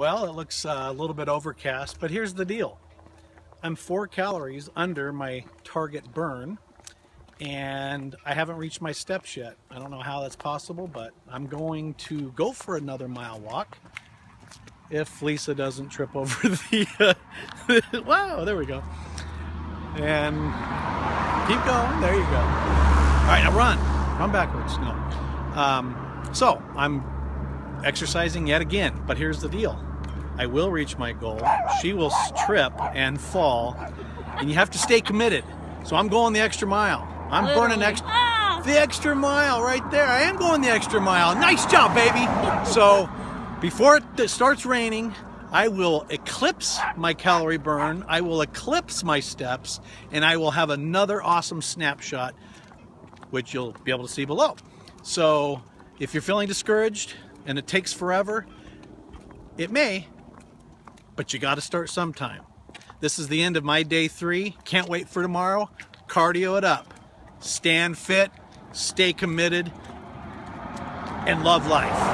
Well, it looks uh, a little bit overcast, but here's the deal. I'm four calories under my target burn and I haven't reached my steps yet. I don't know how that's possible, but I'm going to go for another mile walk if Lisa doesn't trip over the, uh, wow, there we go. And keep going, there you go. All right, now run, run backwards, no. Um, so I'm exercising yet again, but here's the deal. I will reach my goal. She will trip and fall, and you have to stay committed. So I'm going the extra mile. I'm burning extra, ah. the extra mile right there. I am going the extra mile. Nice job, baby. So before it starts raining, I will eclipse my calorie burn. I will eclipse my steps, and I will have another awesome snapshot, which you'll be able to see below. So if you're feeling discouraged and it takes forever, it may, but you got to start sometime. This is the end of my day three. Can't wait for tomorrow. Cardio it up. Stand fit, stay committed, and love life.